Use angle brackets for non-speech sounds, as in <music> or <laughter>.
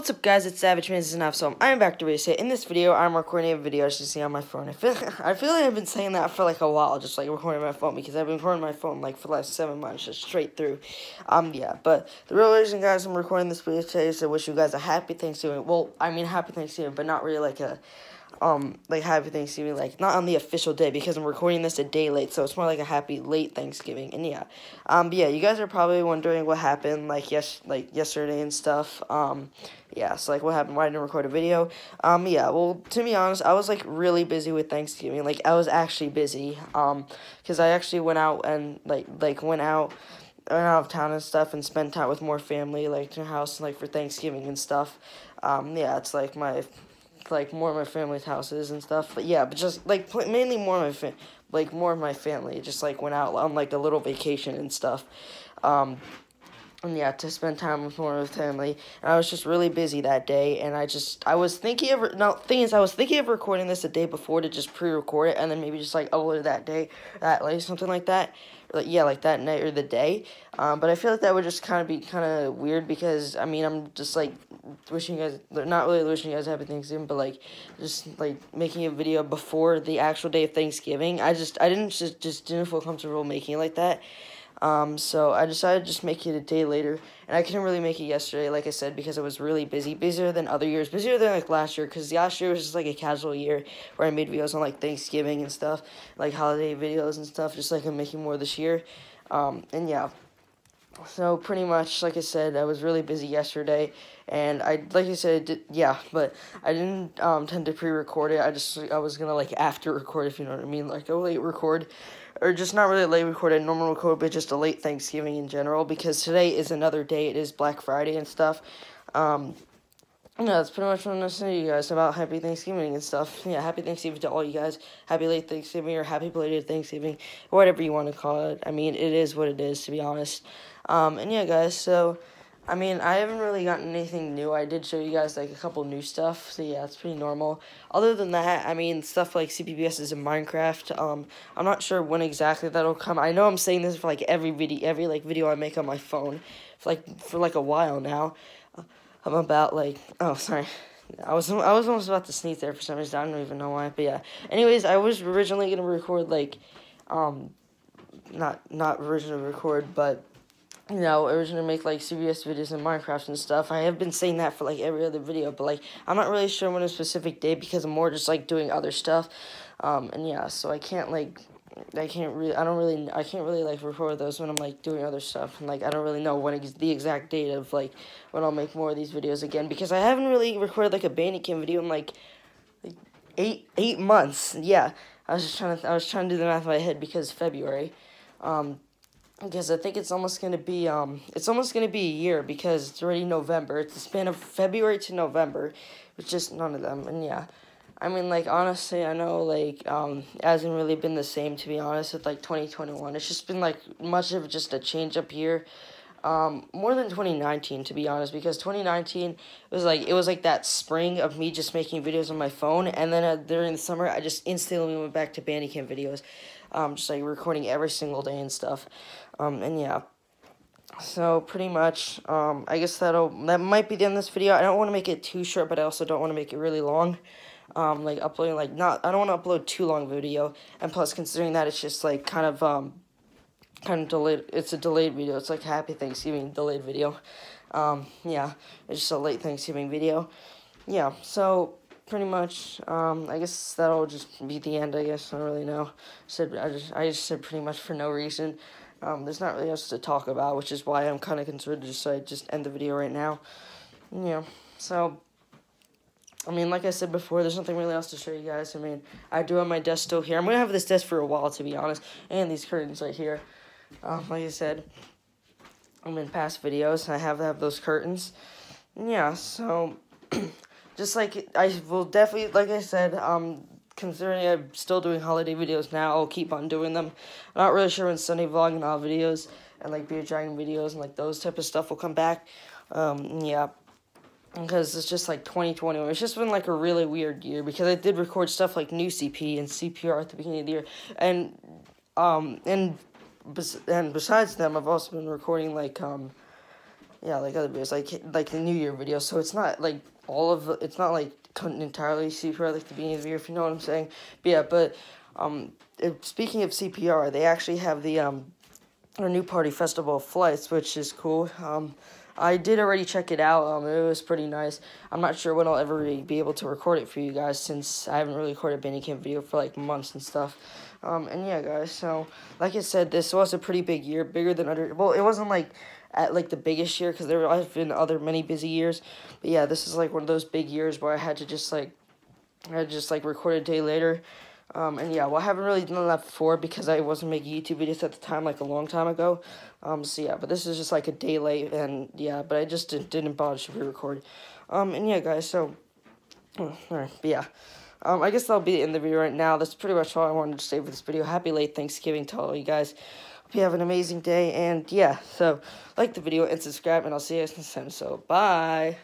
What's up guys, it's Savage Man's enough, so I'm back to reset. In this video, I'm recording a video as you see on my phone. I feel, <laughs> I feel like I've been saying that for like a while, just like recording my phone, because I've been recording my phone like for the last seven months, just straight through. Um, yeah, but the real reason guys I'm recording this video today is to wish you guys a happy Thanksgiving. Well, I mean happy Thanksgiving, but not really like a um like happy Thanksgiving like not on the official day because I'm recording this a day late so it's more like a happy late Thanksgiving and yeah. Um yeah you guys are probably wondering what happened like yes like yesterday and stuff. Um yeah so like what happened? Why I didn't record a video? Um yeah well to be honest I was like really busy with Thanksgiving. Like I was actually busy um because I actually went out and like like went out went out of town and stuff and spent time with more family like to house like for Thanksgiving and stuff. Um yeah it's like my like more of my family's houses and stuff. But yeah, but just like mainly more of my fa- like more of my family. Just like went out on like a little vacation and stuff. Um, and yeah, to spend time with more of the family. And I was just really busy that day, and I just I was thinking of no thing is I was thinking of recording this a day before to just pre-record it, and then maybe just like upload that day, that like something like that, like yeah, like that night or the day. Um, but I feel like that would just kind of be kind of weird because I mean I'm just like wishing you guys not really wishing you guys happy Thanksgiving, but like just like making a video before the actual day of Thanksgiving. I just I didn't just just didn't feel comfortable making it like that. Um, so I decided to just make it a day later, and I couldn't really make it yesterday, like I said, because I was really busy, busier than other years, busier than like last year, because last year was just like a casual year where I made videos on like Thanksgiving and stuff, like holiday videos and stuff, just like I'm making more this year, um, and yeah. So pretty much, like I said, I was really busy yesterday, and I, like I said, did, yeah, but I didn't um, tend to pre-record it. I just, I was gonna like after record, if you know what I mean, like a late record, or just not really late recorded, normal record, but just a late Thanksgiving in general, because today is another day. It is Black Friday and stuff. Um, no, that's pretty much what I'm gonna say to you guys about Happy Thanksgiving and stuff. <laughs> Yeah, Happy Thanksgiving to all you guys. Happy late Thanksgiving or Happy belated Thanksgiving, whatever you want to call it. I mean, it is what it is, to be honest. Um, and yeah, guys, so, I mean, I haven't really gotten anything new. I did show you guys, like, a couple new stuff, so yeah, it's pretty normal. Other than that, I mean, stuff like CPPS is in Minecraft, um, I'm not sure when exactly that'll come. I know I'm saying this for, like, every video, every, like, video I make on my phone, for, like, for, like, a while now. I'm about like oh sorry. I was I was almost about to sneeze there for some reason. I don't even know why, but yeah. Anyways, I was originally gonna record like, um, not not originally record, but you know, originally make like CBS videos and Minecraft and stuff. I have been saying that for like every other video, but like I'm not really sure when a specific day because I'm more just like doing other stuff. Um, and yeah, so I can't like I can't really, I don't really, I can't really, like, record those when I'm, like, doing other stuff, and, like, I don't really know when ex the exact date of, like, when I'll make more of these videos again, because I haven't really recorded, like, a Bandicam video in, like, like, eight, eight months, yeah, I was just trying to, I was trying to do the math in my head, because February, um, because I think it's almost to be, um, it's almost to be a year, because it's already November, it's the span of February to November, with just none of them, and yeah, I mean, like, honestly, I know, like, um, it hasn't really been the same, to be honest, with, like, 2021. It's just been, like, much of just a change-up year. Um, more than 2019, to be honest, because 2019 was, like, it was, like, that spring of me just making videos on my phone, and then uh, during the summer, I just instantly went back to Bandicam videos, um, just, like, recording every single day and stuff, um, and, yeah. So, pretty much, um, I guess that'll, that might be the end of this video. I don't want to make it too short, but I also don't want to make it really long. Um, like uploading like not I don't want to upload too long video. And plus considering that it's just like kind of um kind of delayed it's a delayed video. It's like happy Thanksgiving delayed video. Um yeah. It's just a late Thanksgiving video. Yeah. So pretty much um I guess that'll just be the end I guess I don't really know said I just I just said pretty much for no reason um there's not really else to talk about which is why I'm kind of concerned to I just end the video right now yeah so I mean, like I said before, there's nothing really else to show you guys. I mean, I do have my desk still here. I'm going to have this desk for a while, to be honest. And these curtains right here. Um, like I said, I'm in past videos. I have to have those curtains. Yeah, so, <clears throat> just like, I will definitely, like I said, um, considering I'm still doing holiday videos now, I'll keep on doing them. I'm not really sure when Sunday vlog and all videos and, like, Beer Dragon videos and, like, those type of stuff will come back. Um, yeah because it's just like 2021. It's just been like a really weird year because I did record stuff like new CP and CPR at the beginning of the year, and um and and besides them, I've also been recording like um yeah, like other videos, like like the New Year video. So it's not like all of it's not like entirely CPR like the beginning of the year, if you know what I'm saying. But yeah, but um, if, speaking of CPR, they actually have the um, our new party festival of flights, which is cool. Um, I did already check it out. Um, it was pretty nice. I'm not sure when I'll ever be able to record it for you guys since I haven't really recorded a Bandicam video for like months and stuff. Um, and yeah, guys. So like I said, this was a pretty big year, bigger than other. Well, it wasn't like at like the biggest year because there have been other many busy years. But yeah, this is like one of those big years where I had to just like I just like record a day later. Um, and yeah, well, I haven't really done that before because I wasn't making YouTube videos at the time, like a long time ago. Um, so yeah, but this is just like a day late, and yeah, but I just did, didn't bother to re-record. Um, and yeah, guys, so, oh, alright, but yeah. Um, I guess that'll be in the video right now. That's pretty much all I wanted to say for this video. Happy late Thanksgiving to all you guys. Hope you have an amazing day, and yeah, so, like the video and subscribe, and I'll see you guys next time, so, bye!